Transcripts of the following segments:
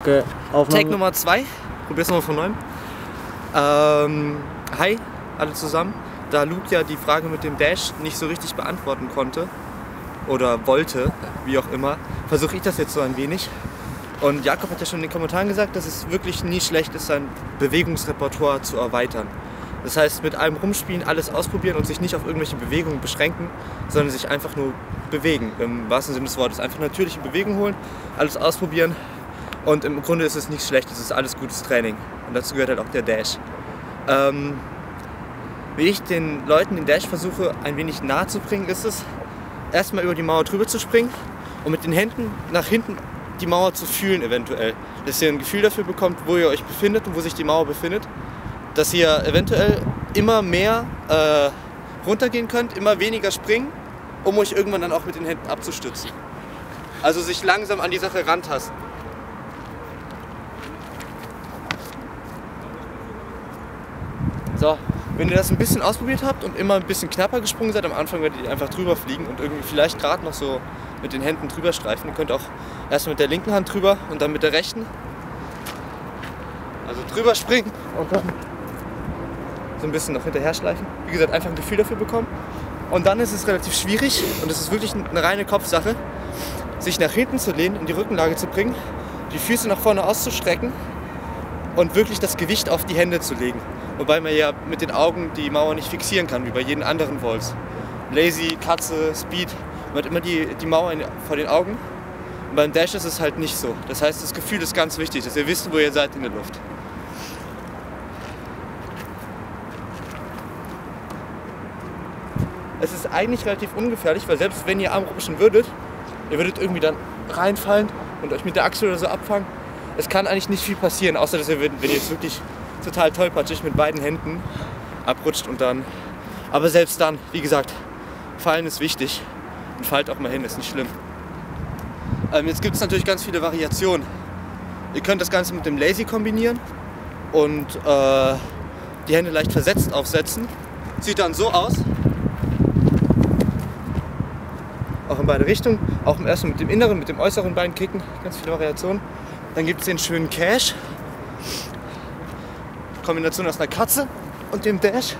Okay, Aufnahme. Take Nummer 2. Probier's nochmal von neuem. Ähm, hi, alle zusammen. Da Luke ja die Frage mit dem Dash nicht so richtig beantworten konnte oder wollte, wie auch immer, versuche ich das jetzt so ein wenig. Und Jakob hat ja schon in den Kommentaren gesagt, dass es wirklich nie schlecht ist, sein Bewegungsrepertoire zu erweitern. Das heißt, mit allem rumspielen, alles ausprobieren und sich nicht auf irgendwelche Bewegungen beschränken, sondern sich einfach nur bewegen. Im wahrsten Sinne des Wortes. Einfach natürliche Bewegung holen, alles ausprobieren und im Grunde ist es nichts Schlechtes, es ist alles gutes Training. Und dazu gehört halt auch der Dash. Ähm, wie ich den Leuten den Dash versuche, ein wenig nahe zu bringen, ist es, erstmal über die Mauer drüber zu springen und mit den Händen nach hinten die Mauer zu fühlen eventuell. Dass ihr ein Gefühl dafür bekommt, wo ihr euch befindet und wo sich die Mauer befindet. Dass ihr eventuell immer mehr äh, runtergehen könnt, immer weniger springen, um euch irgendwann dann auch mit den Händen abzustützen. Also sich langsam an die Sache rantasten. So, wenn ihr das ein bisschen ausprobiert habt und immer ein bisschen knapper gesprungen seid, am Anfang werdet ihr einfach drüber fliegen und irgendwie vielleicht gerade noch so mit den Händen drüber streifen. Ihr könnt auch erst mit der linken Hand drüber und dann mit der rechten. Also drüber springen und dann so ein bisschen noch hinterher schleifen. Wie gesagt, einfach ein Gefühl dafür bekommen. Und dann ist es relativ schwierig und es ist wirklich eine reine Kopfsache, sich nach hinten zu lehnen, in die Rückenlage zu bringen, die Füße nach vorne auszustrecken und wirklich das Gewicht auf die Hände zu legen. Wobei man ja mit den Augen die Mauer nicht fixieren kann, wie bei jedem anderen Walls. Lazy, Katze, Speed, man hat immer die, die Mauer in, vor den Augen. Und beim Dash ist es halt nicht so. Das heißt, das Gefühl ist ganz wichtig, dass ihr wisst, wo ihr seid in der Luft. Es ist eigentlich relativ ungefährlich, weil selbst wenn ihr Armrutschen würdet, ihr würdet irgendwie dann reinfallen und euch mit der Achsel oder so abfangen. Es kann eigentlich nicht viel passieren, außer dass ihr, wenn ihr jetzt wirklich total tollpatschig mit beiden Händen abrutscht und dann. Aber selbst dann, wie gesagt, fallen ist wichtig und fallt auch mal hin, ist nicht schlimm. Ähm, jetzt gibt es natürlich ganz viele Variationen. Ihr könnt das Ganze mit dem Lazy kombinieren und äh, die Hände leicht versetzt aufsetzen. Sieht dann so aus. Auch in beide Richtungen. Auch im ersten mit dem inneren, mit dem äußeren Bein kicken. Ganz viele Variationen. Dann gibt es den schönen Cash. Kombination aus einer Katze und dem Dash.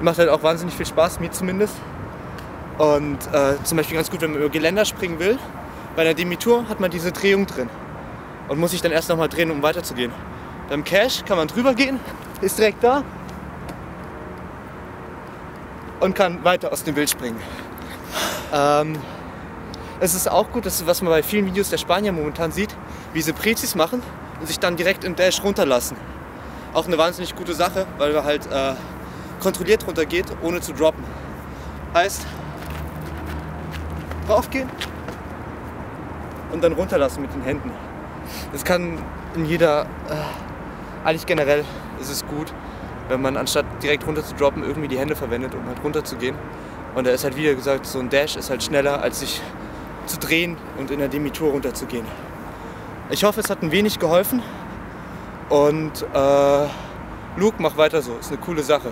Macht halt auch wahnsinnig viel Spaß, mir zumindest. Und äh, zum Beispiel ganz gut, wenn man über Geländer springen will. Bei einer Demi-Tour hat man diese Drehung drin und muss sich dann erst nochmal drehen, um weiterzugehen. Beim Cash kann man drüber gehen, ist direkt da und kann weiter aus dem Bild springen. Ähm, es ist auch gut, das was man bei vielen Videos der Spanier momentan sieht, wie sie Prezis machen und sich dann direkt im Dash runterlassen. Auch eine wahnsinnig gute Sache, weil er halt äh, kontrolliert runtergeht, ohne zu droppen. Heißt, raufgehen und dann runterlassen mit den Händen. Das kann in jeder, äh, eigentlich generell ist es gut, wenn man anstatt direkt runter zu droppen, irgendwie die Hände verwendet, um halt runter zu gehen. Und da ist halt wieder gesagt, so ein Dash ist halt schneller, als sich zu drehen und in der Demi-Tour runterzugehen. Ich hoffe, es hat ein wenig geholfen. Und äh, Luke, mach weiter so, ist eine coole Sache.